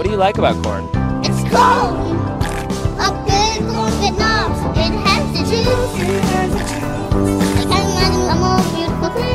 What do you like about corn? It's cold. A good corn. It has the juice. It has the juice. A more beautiful thing.